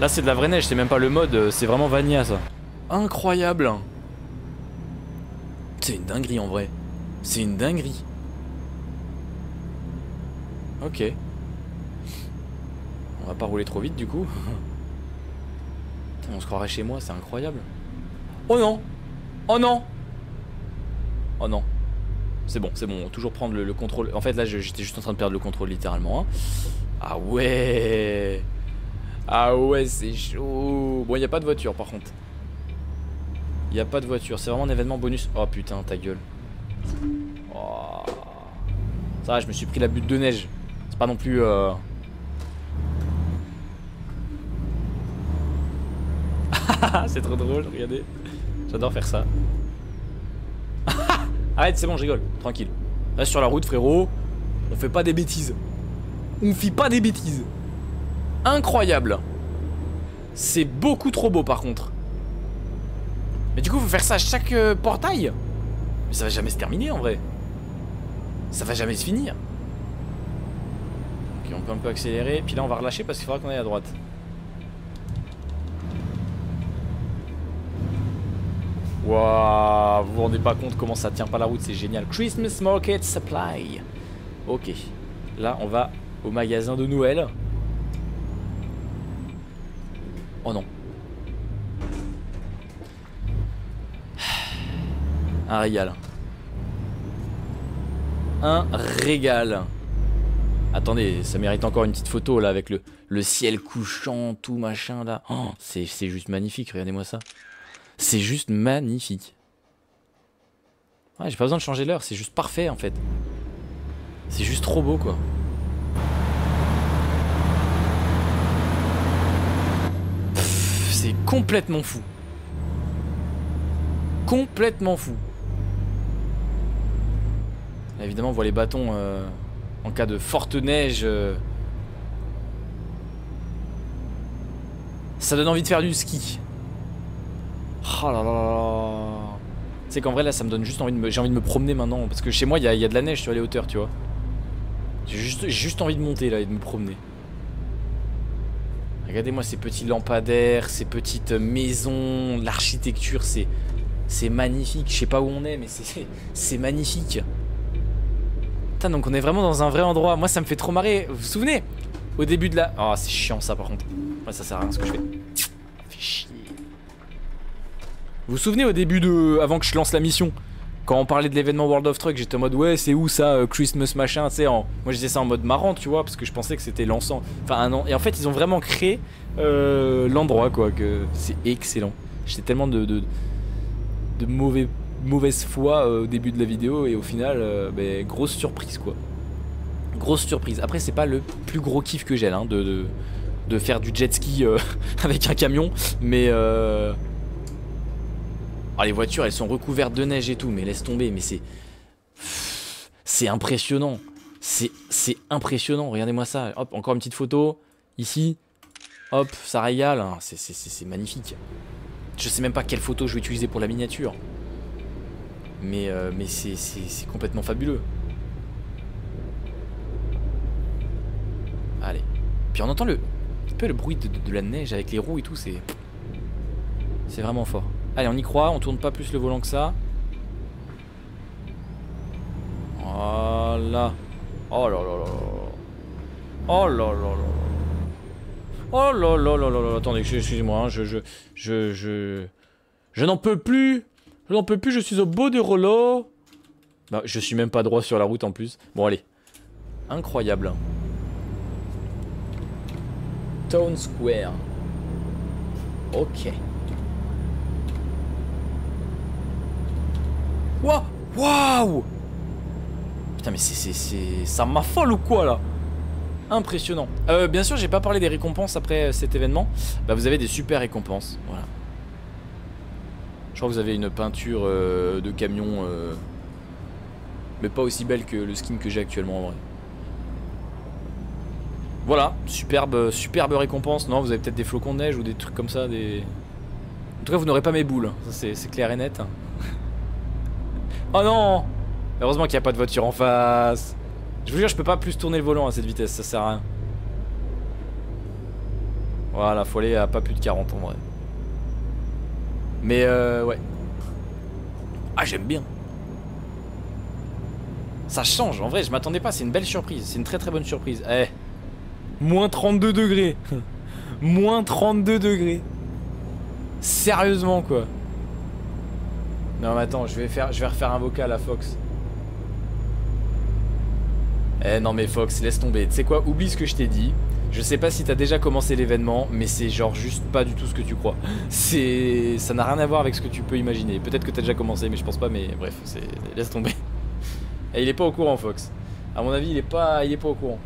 Là c'est de la vraie neige, c'est même pas le mode, c'est vraiment Vania ça. Incroyable C'est une dinguerie en vrai. C'est une dinguerie. Ok. On va pas rouler trop vite du coup. On se croirait chez moi, c'est incroyable. Oh non Oh non Oh non. C'est bon, c'est bon, toujours prendre le, le contrôle. En fait là j'étais juste en train de perdre le contrôle littéralement. hein. Ah ouais Ah ouais c'est chaud Bon y a pas de voiture par contre. Y a pas de voiture, c'est vraiment un événement bonus. Oh putain ta gueule. Oh. Ça va, je me suis pris la butte de neige. C'est pas non plus... Euh... c'est trop drôle, regardez. J'adore faire ça. Arrête, c'est bon, je rigole. Tranquille. Reste sur la route, frérot. On fait pas des bêtises. On fait pas des bêtises. Incroyable. C'est beaucoup trop beau par contre. Du coup, faut faire ça à chaque euh, portail. Mais ça va jamais se terminer en vrai. Ça va jamais se finir. Ok, on peut un peu accélérer. Puis là, on va relâcher parce qu'il faudra qu'on aille à droite. Waouh, vous vous rendez pas compte comment ça tient pas la route, c'est génial. Christmas Market Supply. Ok, là on va au magasin de Noël. Oh non. Un régal. Un régal. Attendez, ça mérite encore une petite photo là avec le, ciel couchant, tout machin là. Oh, c'est juste magnifique, regardez-moi ça. C'est juste magnifique. Ouais, j'ai pas besoin de changer l'heure, c'est juste parfait en fait. C'est juste trop beau quoi. C'est complètement fou. Complètement fou. Évidemment, on voit les bâtons euh, en cas de forte neige. euh. Ça donne envie de faire du ski. Oh là là là sais qu'en vrai là ça me donne juste envie de me... De me promener maintenant parce que chez moi il y, a- de la neige sur les hauteurs tu vois. J'ai juste, juste envie de monter là et de me promener. Regardez-moi ces petits lampadaires, ces petites maisons, l'architecture c'est... C'est magnifique, je sais pas où on est mais c'est c'est magnifique. Donc on est vraiment dans un vrai endroit, moi ça me fait trop marrer, vous vous souvenez Au début de la... Oh c'est chiant ça par contre. Ouais ça sert à rien ce que je fais. Vous vous souvenez au début de. avant que je lance la mission Quand on parlait de l'événement World of Truck, j'étais en mode ouais, c'est où ça, euh, Christmas machin, tu sais. En... Moi je disais ça en mode marrant, tu vois, parce que je pensais que c'était l'encens. Enfin, un an. Et en fait, ils ont vraiment créé euh, l'endroit, quoi, que c'est excellent. J'étais tellement de, de mauvais, mauvaise foi euh, au début de la vidéo, et au final, euh, ben, grosse surprise, quoi. Grosse surprise. Après, c'est pas le plus gros kiff que j'ai, hein, de, de, de faire du jet ski euh, avec un camion. Mais euh... Ah, les voitures, elles sont recouvertes de neige et tout, mais laisse tomber, mais c'est... C'est impressionnant. C'est impressionnant, regardez-moi ça. Hop, encore une petite photo, ici. Hop, ça régale, hein. c'est magnifique. Je sais même pas quelle photo je vais utiliser pour la miniature. Mais, euh, mais c'est complètement fabuleux. Allez. Puis on entend le, un peu le bruit de, de, la neige avec les roues et tout, c'est... C'est vraiment fort. Allez, on y croit, on tourne pas plus le volant que ça. Voilà. Oh là là là là. Oh là là là. Oh là là là là là. Attendez, excusez-moi, hein, je, je, je, je, je n'en peux plus. Je n'en peux plus, je suis au beau des rouleaux. Bah, je suis même pas droit sur la route en plus. Bon, allez. Incroyable. Town Square. Ok. Waouh Waouh Putain mais c'est... Ça m'affole ou quoi là? Impressionnant. Euh, bien sûr j'ai pas parlé des récompenses après euh, cet événement. Bah vous avez des super récompenses. Voilà. Je crois que vous avez une peinture euh, de camion... Euh, mais pas aussi belle que le skin que j'ai actuellement en vrai. Voilà, superbe, superbe récompense. Non, vous avez peut-être des flocons de neige ou des trucs comme ça. Des... En tout cas, vous n'aurez pas mes boules. Ça, c'est clair et net. oh non Heureusement qu'il n'y a pas de voiture en face. Je vous jure, je peux pas plus tourner le volant à cette vitesse. Ça sert à rien. Voilà, faut aller à pas plus de 40 en vrai. Mais euh, ouais. Ah, j'aime bien. Ça change, en vrai, je m'attendais pas. C'est une belle surprise. C'est une très très bonne surprise. Eh. Moins 32 degrés. Moins 32 degrés. Sérieusement quoi. Non mais attends, je vais faire je vais refaire un vocal à Fox. Eh non mais Fox, laisse tomber. Tu sais quoi, oublie ce que je t'ai dit. Je sais pas si t'as déjà commencé l'événement, mais c'est genre juste pas du tout ce que tu crois. C'est... Ça n'a rien à voir avec ce que tu peux imaginer. Peut-être que t'as déjà commencé, mais je pense pas, mais bref, c'est... Laisse tomber. Et il est pas au courant, Fox. À mon avis, il est pas, il est pas au courant.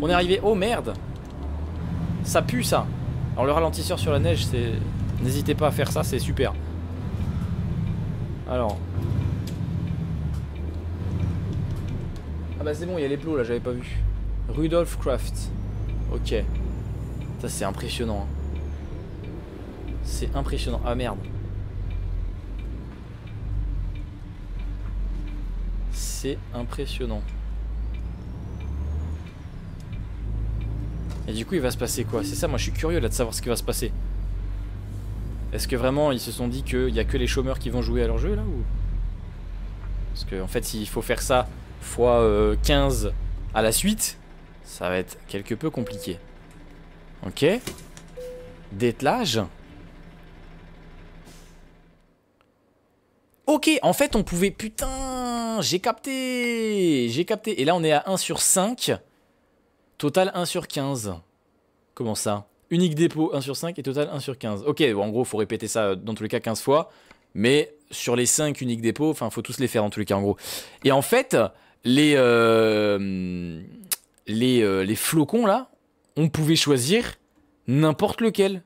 On est arrivé. Oh merde Ça pue ça Alors le ralentisseur sur la neige c'est... N'hésitez pas à faire ça c'est super Alors Ah bah c'est bon il y a les plots là j'avais pas vu. Rudolf Craft. Ok. Ça c'est impressionnant hein. C'est impressionnant. Ah merde. C'est impressionnant. Et du coup il va se passer quoi? C'est ça moi je suis curieux là de savoir ce qui va se passer. Est-ce que vraiment ils se sont dit qu'il n'y a que les chômeurs qui vont jouer à leur jeu là ou? Parce qu'en en fait s'il faut faire ça fois 15 euh, à la suite Ça va être quelque peu compliqué Ok Dételage Ok, en fait on pouvait... Putain J'ai capté J'ai capté Et là on est à 1 sur 5 Total 1 sur 15. Comment ça? Unique dépôt 1 sur 5 et total 1 sur 15. Ok, en gros, faut répéter ça euh, dans tous les cas 15 fois. Mais sur les 5 uniques dépôts, enfin, faut tous les faire dans tous les cas, en gros. Et en fait, les, euh, les, euh, les flocons, là, on pouvait choisir n'importe lequel.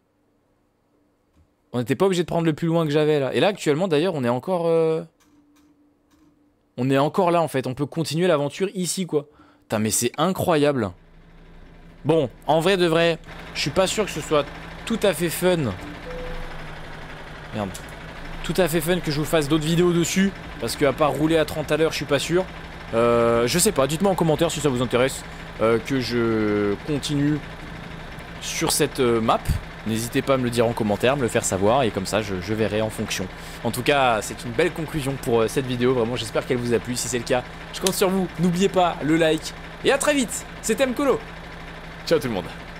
On n'était pas obligé de prendre le plus loin que j'avais, là. Et là, actuellement, d'ailleurs, on est encore... On est encore là, en fait. On peut continuer l'aventure ici, quoi. Putain, mais c'est incroyable. Bon, en vrai de vrai, je suis pas sûr que ce soit tout à fait fun. Merde. Tout à fait fun que je vous fasse d'autres vidéos dessus. Parce qu'à part rouler à 30 à l'heure, je suis pas sûr. Euh, je sais pas, dites-moi en commentaire si ça vous intéresse euh, que je continue sur cette euh, map. N'hésitez pas à me le dire en commentaire, me le faire savoir et comme ça je, je verrai en fonction. En tout cas, c'est une belle conclusion pour cette vidéo. Vraiment, j'espère qu'elle vous a plu. Si c'est le cas, je compte sur vous. N'oubliez pas le like et à très vite. C'était Mkolo. Ciao tout le monde